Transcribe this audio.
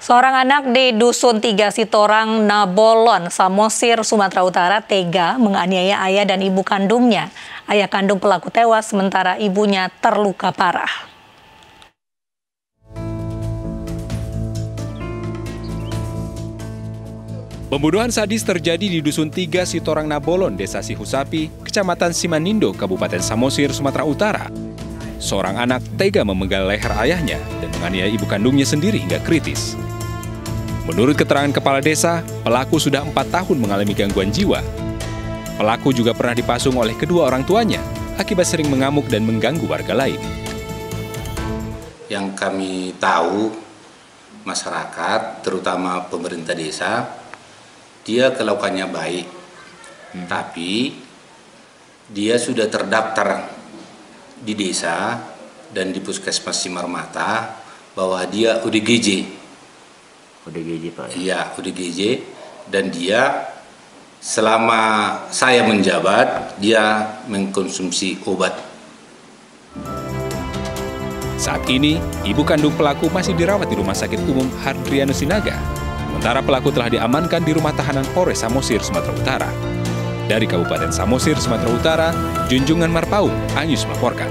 Seorang anak di Dusun Tiga Sitorang, Nabolon, Samosir, Sumatera Utara tega menganiaya ayah dan ibu kandungnya. Ayah kandung pelaku tewas sementara ibunya terluka parah. Pembunuhan sadis terjadi di Dusun Tiga Sitorang Nabolon, Desa Sihusapi, Kecamatan Simanindo, Kabupaten Samosir, Sumatera Utara. Seorang anak tega memegal leher ayahnya dan menganiaya ibu kandungnya sendiri hingga kritis. Menurut keterangan kepala desa, pelaku sudah empat tahun mengalami gangguan jiwa. Pelaku juga pernah dipasung oleh kedua orang tuanya akibat sering mengamuk dan mengganggu warga lain. Yang kami tahu, masyarakat, terutama pemerintah desa, dia kelakuannya baik, hmm. tapi dia sudah terdaftar di desa dan di puskesmas Simarmata bahwa dia UDGJ ODGJ Pak? Iya, ODGJ dan dia selama saya menjabat dia mengkonsumsi obat. Saat ini, ibu kandung pelaku masih dirawat di Rumah Sakit Umum Hardriano Sinaga. Sementara pelaku telah diamankan di rumah tahanan Polres Samosir, Sumatera Utara. Dari Kabupaten Samosir, Sumatera Utara, Junjungan Marpau, Anyus melaporkan.